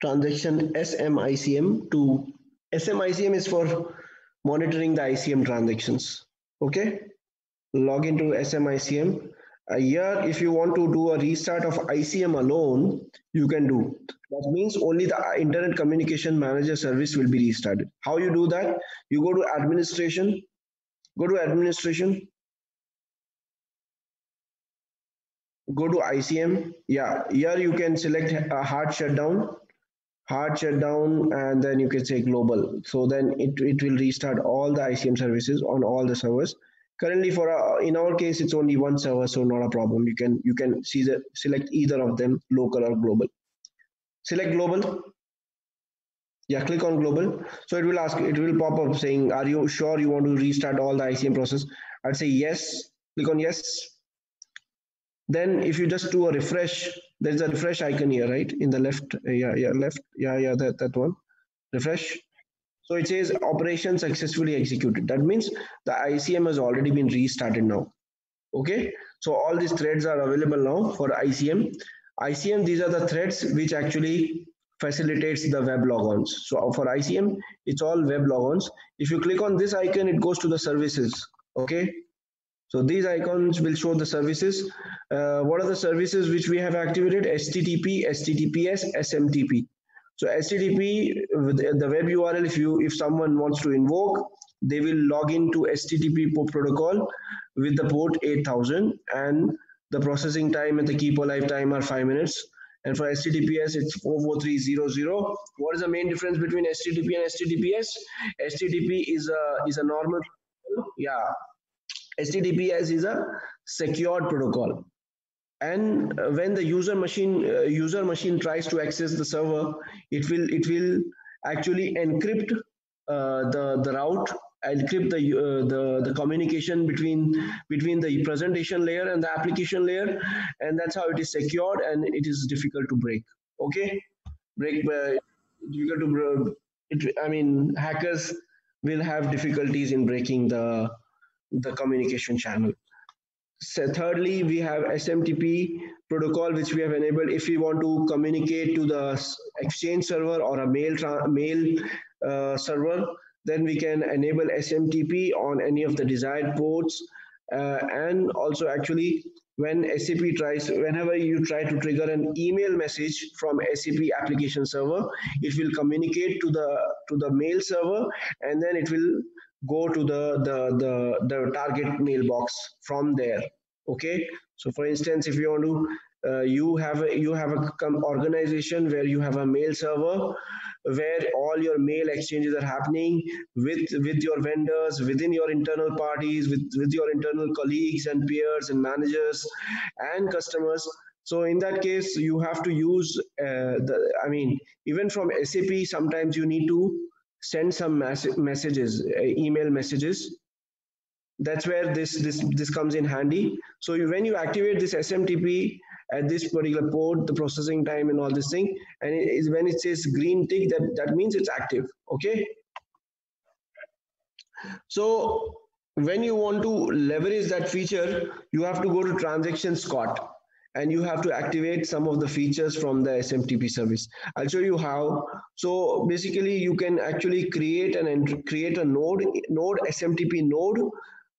transaction SMICM to SMICM is for monitoring the ICM transactions. Okay, log into SMICM. Uh, here, if you want to do a restart of ICM alone, you can do. That means only the Internet Communication Manager service will be restarted. How you do that? You go to administration, go to administration, go to ICM. Yeah, here you can select a hard shutdown, hard shutdown, and then you can say global. So then it, it will restart all the ICM services on all the servers. Currently, for uh, in our case, it's only one server, so not a problem. You can you can see the select either of them, local or global. Select global. Yeah, click on global. So it will ask, it will pop up saying, "Are you sure you want to restart all the ICM process?" I'd say yes. Click on yes then if you just do a refresh there's a refresh icon here right? In the left yeah yeah left yeah yeah that, that one. Refresh. So it says operation successfully executed. That means the icm has already been restarted now. Okay? So all these threads are available now for icm icm these are the threads which actually facilitates the web logons. So for icm it's all web logons. If you click on this icon it goes to the services. Okay so these icons will show the services. Uh, what are the services which we have activated? HTTP, HTTPS, SMTP. So HTTP, the web URL, if you if someone wants to invoke, they will log into HTTP protocol with the port 8000 and the processing time and the keep alive time are five minutes. And for HTTPS, it's 44300. What is the main difference between HTTP and HTTPS? HTTP is a is a normal, yeah, HTTPS is a secured protocol. And when the user machine uh, user machine tries to access the server, it will it will actually encrypt uh, the the route, encrypt the uh, the the communication between between the presentation layer and the application layer, and that's how it is secured and it is difficult to break. Okay, break uh, difficult to break. it, I mean hackers will have difficulties in breaking the the communication channel. So thirdly, we have SMTP protocol, which we have enabled if we want to communicate to the Exchange server or a mail mail uh, server, then we can enable SMTP on any of the desired ports. Uh, and also actually when SAP tries, whenever you try to trigger an email message from SAP application server, it will communicate to the to the mail server, and then it will go to the, the, the, the target mailbox from there. Okay. So for instance, if you want to, uh, you have a, you have a organization where you have a mail server where all your mail exchanges are happening with with your vendors within your internal parties with with your internal colleagues and peers and managers and customers so in that case you have to use uh, the i mean even from sap sometimes you need to send some messages, uh, email messages. That's where this this this comes in handy. So you, when you activate this SMTP at this particular port, the processing time and all this thing, and it is when it says green tick, that that means it's active. Okay. So when you want to leverage that feature, you have to go to transaction SCOT and you have to activate some of the features from the SMTP service. I'll show you how. So basically you can actually create an create a node, node SMTP node,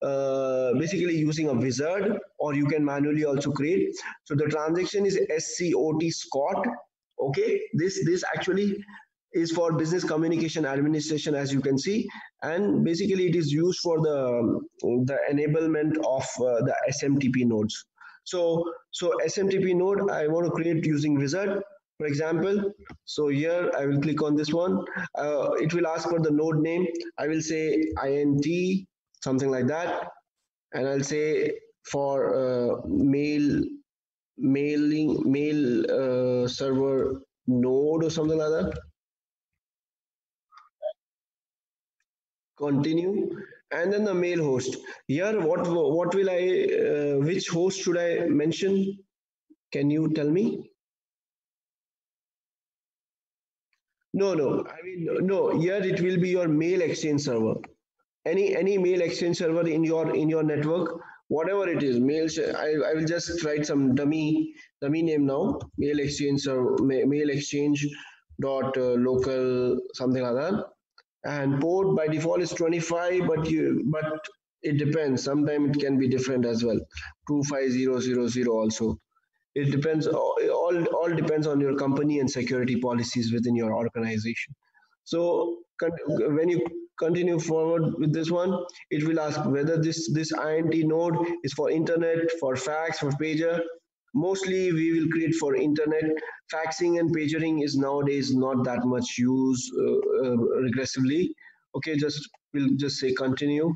uh, basically using a wizard or you can manually also create. So the transaction is SCOT Scott. Okay, this this actually is for business communication administration as you can see and basically it is used for the the enablement of uh, the smtp nodes so, so SMTP node, I want to create using wizard, for example. So here I will click on this one. Uh, it will ask for the node name. I will say int, something like that. And I'll say for uh, mail, mailing, mail uh, server node or something like that. Continue and then the mail host. Here, what what will I, uh, which host should I mention? Can you tell me? No, no, I mean, no, here it will be your mail exchange server. Any any mail exchange server in your in your network, whatever it is, mail, I, I will just write some dummy dummy name now, mail exchange server, mail exchange dot uh, local something like that and port by default is 25 but you but it depends. Sometimes it can be different as well. 25000 also. It depends all all depends on your company and security policies within your organization. So when you continue forward with this one it will ask whether this this int node is for internet for fax for pager mostly we will create for internet. Faxing and pagering is nowadays not that much used uh, uh, regressively. Okay just we'll just say continue.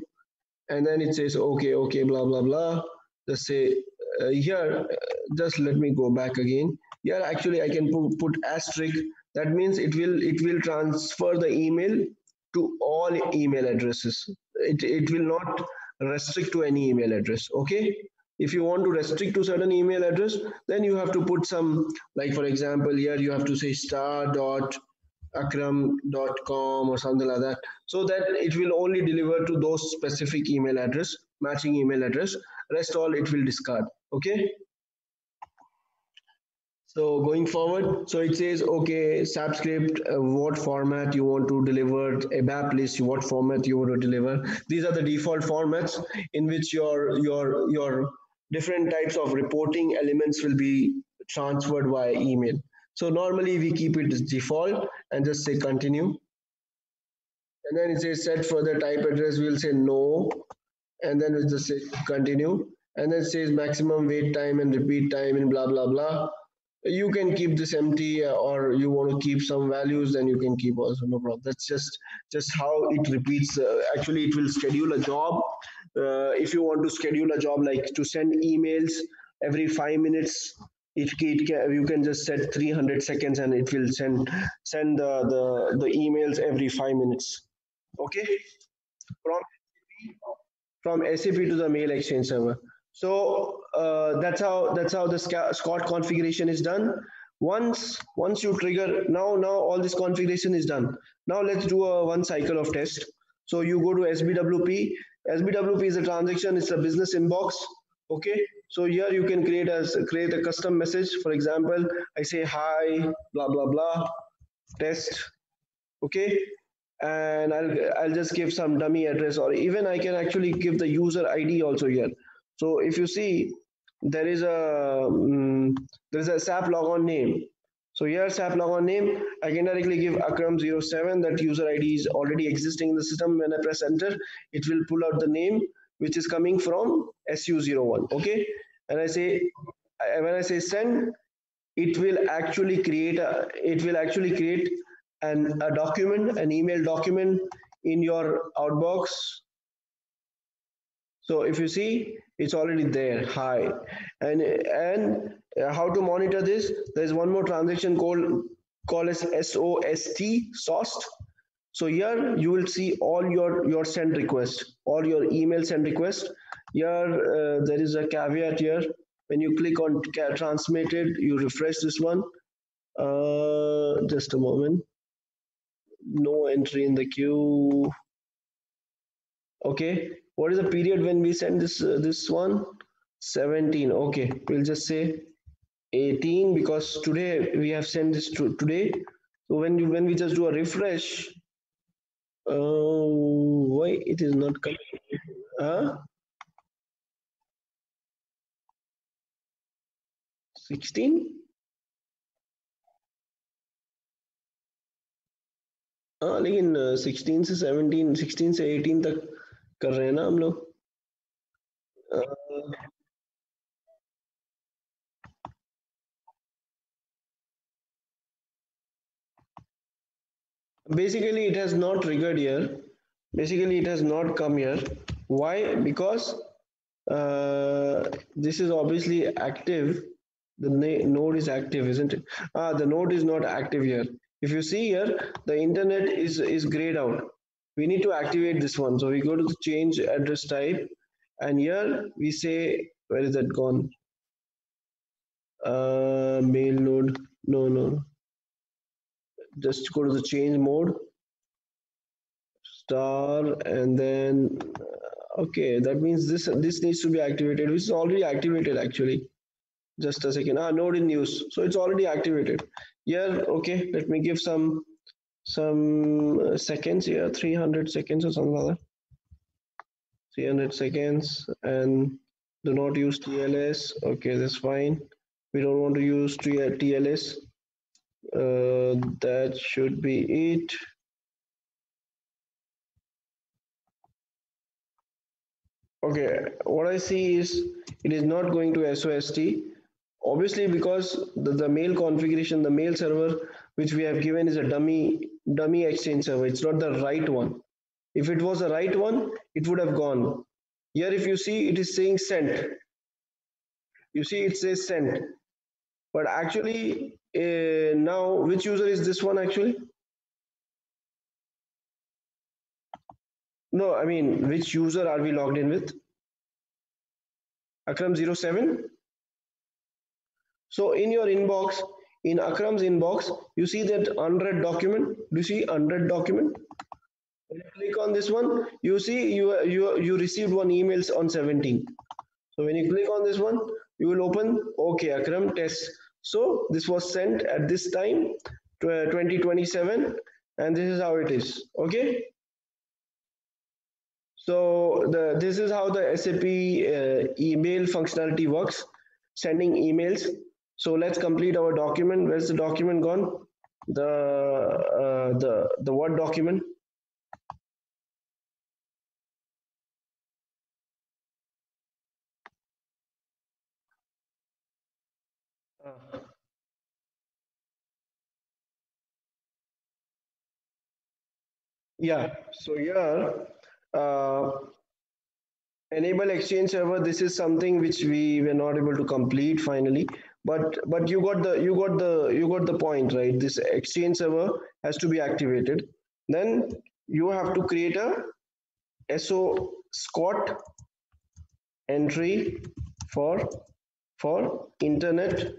And then it says okay okay blah blah blah. Just say uh, here uh, just let me go back again. Here actually i can put, put asterisk. That means it will it will transfer the email to all email addresses. It, it will not restrict to any email address. Okay if you want to restrict to certain email address then you have to put some like for example here you have to say star dot or something like that so that it will only deliver to those specific email address matching email address rest all it will discard okay so going forward, so it says, okay, subscript, uh, what format you want to deliver, a ABAP list, what format you want to deliver. These are the default formats in which your your your different types of reporting elements will be transferred via email. So normally we keep it as default and just say continue. And then it says set further type address, we'll say no. And then we just say continue. And then it says maximum wait time and repeat time and blah, blah, blah you can keep this empty uh, or you want to keep some values then you can keep also no problem that's just just how it repeats uh, actually it will schedule a job if you want to schedule a job like to send emails every five minutes it, it can, you can just set 300 seconds and it will send send the, the the emails every five minutes okay from from sap to the mail exchange server so uh, that's how that's how the SCOT configuration is done. Once once you trigger now now all this configuration is done. Now let's do a one cycle of test. So you go to SBWP. SBWP is a transaction. It's a business inbox. Okay. So here you can create as create a custom message. For example, I say hi, blah blah blah, test. Okay, and I'll I'll just give some dummy address, or even I can actually give the user ID also here. So if you see, there is a um, there is a SAP logon name. So here SAP logon name, I can directly give Akram07. That user ID is already existing in the system. When I press enter, it will pull out the name which is coming from SU01. Okay, and I say when I say send, it will actually create a it will actually create an a document, an email document in your outbox. So if you see, it's already there hi and and uh, how to monitor this? There's one more transaction called called as sost sost so here you will see all your your send request all your email send request. Here uh, there is a caveat here. When you click on transmitted you refresh this one. Uh, just a moment. No entry in the queue. Okay. What is the period when we send this uh, this one? 17 okay. We'll just say 18 because today we have sent this to today so when you when we just do a refresh uh, why it is not coming huh 16 हाँ लेकिन 16 से 17 16 से 18 तक कर रहे हैं ना हम लोग basically it has not triggered here. Basically it has not come here. Why? Because uh, this is obviously active. The node is active isn't it? Ah the node is not active here. If you see here the internet is is grayed out. We need to activate this one. So we go to the change address type and here we say, where is that gone? Uh, mail node, no, no. Just go to the change mode, star, and then, uh, okay, that means this, this needs to be activated, which is already activated actually. Just a second, ah, node in use. So it's already activated. here okay let me give some some uh, seconds here. 300 seconds or something like that. 300 seconds and do not use tls okay that's fine. We don't want to use tls uh, that should be it. Okay what i see is it is not going to sost obviously because the, the mail configuration the mail server which we have given is a dummy dummy exchange server. It's not the right one. If it was the right one it would have gone. Here if you see it is saying sent. You see it says sent. But actually uh, now which user is this one actually? No i mean which user are we logged in with? Akram 07 so in your inbox in akram's inbox you see that unread document. Do you see unread document? Click on this one you see you you you received one emails on 17 so when you click on this one you will open okay akram test so this was sent at this time, 2027, and this is how it is. Okay. So the this is how the SAP uh, email functionality works, sending emails. So let's complete our document. Where's the document gone? The uh, the the Word document. Yeah, so here, uh, enable exchange server, this is something which we were not able to complete finally, but but you got the you got the you got the point, right? This exchange server has to be activated. Then you have to create a SO SCOT entry for for internet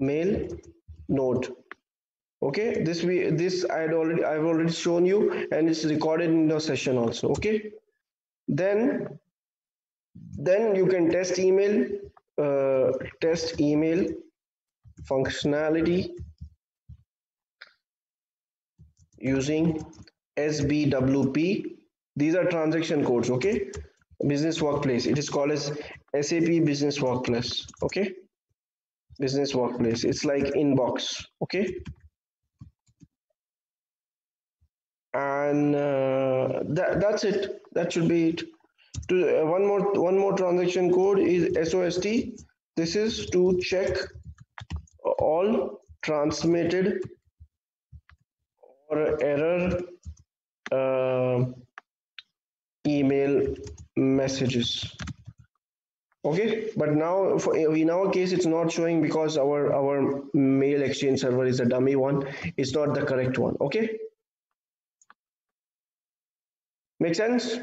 mail node okay this we this i had already i've already shown you and it's recorded in the session also okay? Then then you can test email uh, test email functionality using sbwp these are transaction codes okay? Business workplace it is called as sap business workplace okay? Business workplace it's like inbox okay and uh, that, that's it. That should be it. To uh, one more one more transaction code is sost this is to check all transmitted or error uh, email messages. Okay? But now for in our case it's not showing because our our mail exchange server is a dummy one. It's not the correct one. Okay Make sense?